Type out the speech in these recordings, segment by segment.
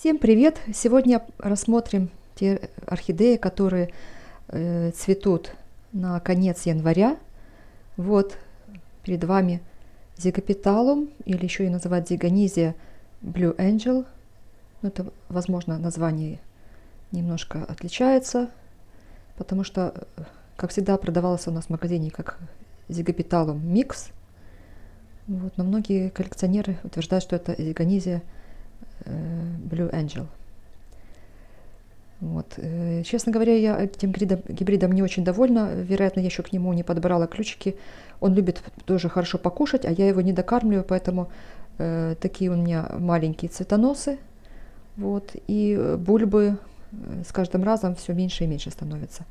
Всем привет! Сегодня рассмотрим те орхидеи, которые э, цветут на конец января. Вот перед вами зигопиталум, или еще и называют зигонизия Blue Angel. Ну, это, возможно, название немножко отличается, потому что, как всегда, продавался у нас в магазине как зигопиталум микс. Вот, но многие коллекционеры утверждают, что это зигонизия Blue Angel. Вот. Э, честно говоря, я этим гибридом, не очень довольна. Вероятно, я еще к нему не подбирала ключики. Он любит тоже хорошо покушать, а я его не докармливаю, поэтому э, такие у меня маленькие цветоносы. Вот. И бульбы э, с каждым разом все меньше и меньше становятся.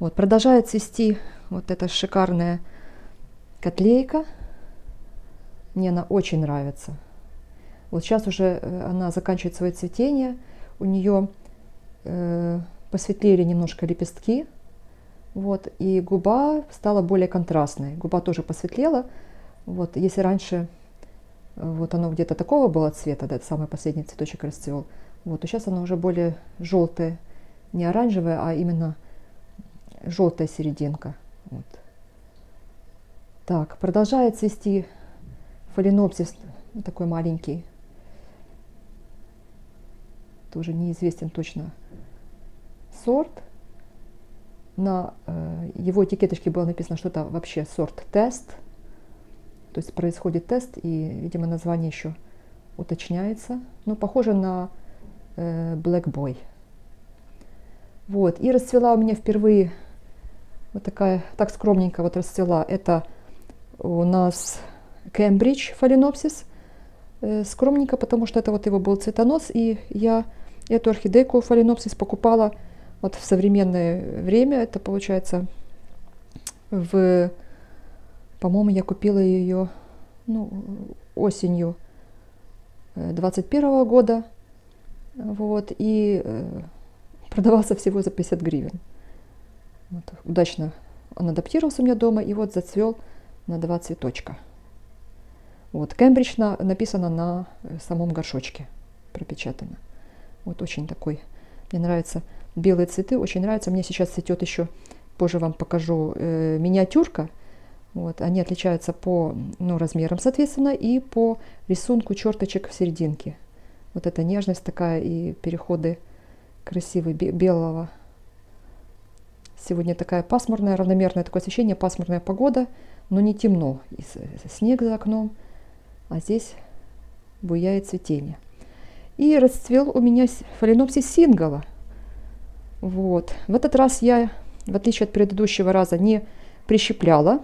Вот. Продолжает цвести вот эта шикарная котлейка. Мне она очень нравится. Вот сейчас уже э, она заканчивает свое цветение, у нее э, посветлели немножко лепестки, вот, и губа стала более контрастной. Губа тоже посветлела. Вот, если раньше э, вот оно где-то такого было цвета, да, самый последний цветочек расцвел, вот, то сейчас она уже более желтая, не оранжевая, а именно желтая серединка. Вот. Так, продолжает цвести фаленопсис, такой маленький, тоже неизвестен точно сорт. На э, его этикеточке было написано, что это вообще сорт-тест. То есть происходит тест, и, видимо, название еще уточняется. Но похоже на э, Black Boy. Вот. И расцвела у меня впервые вот такая, так скромненько вот расцвела. Это у нас Кембридж фаленопсис. Э, скромненько, потому что это вот его был цветонос, и я Эту орхидейку фаленопсис покупала вот в современное время. Это получается в, по-моему, я купила ее ну, осенью 21 э, года. Вот, и э, продавался всего за 50 гривен. Вот, удачно он адаптировался у меня дома и вот зацвел на два цветочка. Вот, Кембридж на, написано на самом горшочке, пропечатано. Вот очень такой, мне нравятся белые цветы, очень нравится. Мне сейчас цветет еще, позже вам покажу, э, миниатюрка. Вот, они отличаются по ну, размерам, соответственно, и по рисунку черточек в серединке. Вот эта нежность такая и переходы красивые белого. Сегодня такая пасмурная, равномерное такое освещение, пасмурная погода, но не темно. И снег за окном, а здесь буяет цветение. И расцвел у меня фаленопсис сингала. Вот. В этот раз я, в отличие от предыдущего раза, не прищепляла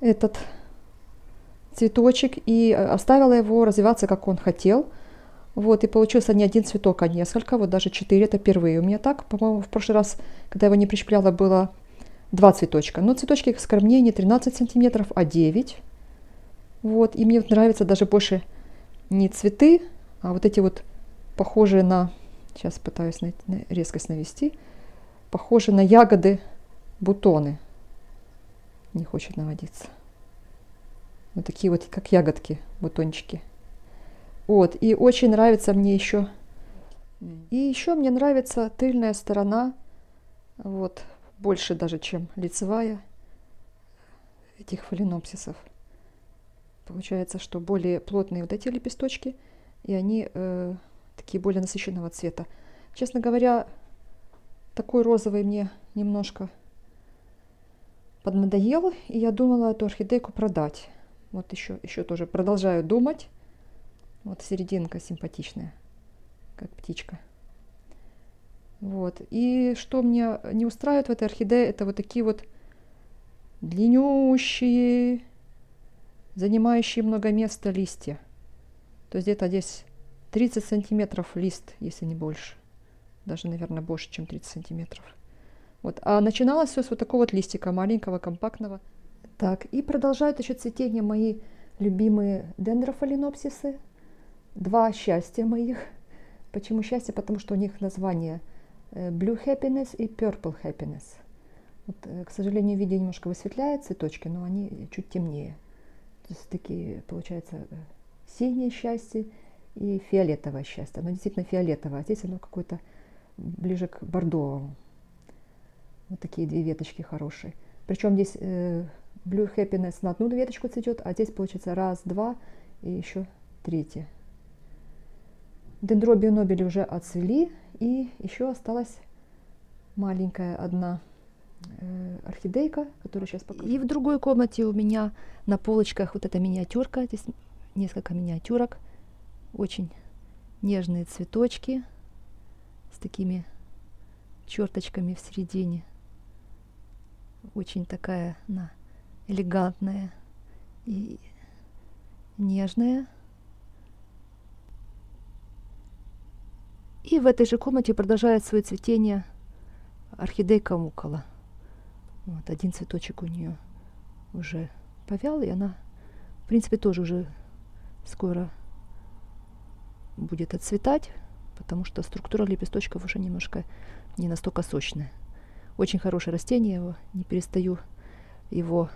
этот цветочек и оставила его развиваться, как он хотел. Вот, и получился не один цветок, а несколько, вот даже четыре, это впервые у меня так. По-моему, в прошлый раз, когда я его не прищепляла, было два цветочка. Но цветочки скромнее не 13 сантиметров, а 9. Вот, и мне нравится даже больше не цветы, а вот эти вот похожие на, сейчас пытаюсь на, на резкость навести, похожие на ягоды бутоны. Не хочет наводиться. Вот такие вот, как ягодки, бутончики. Вот, и очень нравится мне еще, и еще мне нравится тыльная сторона, вот, больше даже, чем лицевая этих фаленопсисов. Получается, что более плотные вот эти лепесточки, и они э, такие более насыщенного цвета. Честно говоря, такой розовый мне немножко поднадоел, и я думала эту орхидейку продать. Вот еще, еще тоже продолжаю думать. Вот серединка симпатичная, как птичка. Вот. И что мне не устраивает в этой орхидее, это вот такие вот длиннющие занимающие много места листья. То есть где-то здесь 30 сантиметров лист, если не больше. Даже, наверное, больше, чем 30 сантиметров. Вот. А начиналось все с вот такого вот листика, маленького, компактного. Так, и продолжают еще цветение мои любимые дендрофаленопсисы. Два счастья моих. Почему счастье? Потому что у них название э, Blue Happiness и Purple Happiness. Вот, э, к сожалению, видео немножко высветляет цветочки, но они чуть темнее. То есть такие, получается, э, синее счастье и фиолетовое счастье. Оно действительно фиолетовое, а здесь оно какое-то ближе к бордовому. Вот такие две веточки хорошие. Причем здесь э, Blue Happiness на одну веточку цветет, а здесь получится раз, два и еще третья. Дендробии нобели уже отцвели, и еще осталась маленькая одна орхидейка, которую сейчас покажу. И в другой комнате у меня на полочках вот эта миниатюрка, здесь несколько миниатюрок, очень нежные цветочки с такими черточками в середине. Очень такая она элегантная и нежная. И в этой же комнате продолжает свое цветение орхидейка мукола. Вот один цветочек у нее уже повял, и она, в принципе, тоже уже скоро будет отцветать, потому что структура лепесточков уже немножко не настолько сочная. Очень хорошее растение, его не перестаю его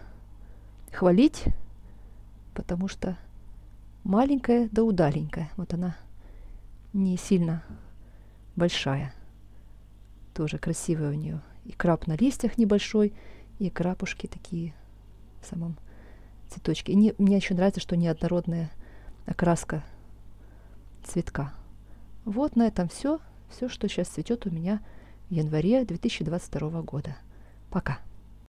хвалить, потому что маленькая да удаленькая. Вот она не сильно большая. Тоже красивая у нее. И краб на листьях небольшой, и крапушки такие в самом цветочке. И не, мне еще нравится, что неоднородная окраска цветка. Вот на этом все. Все, что сейчас цветет у меня в январе 2022 года. Пока.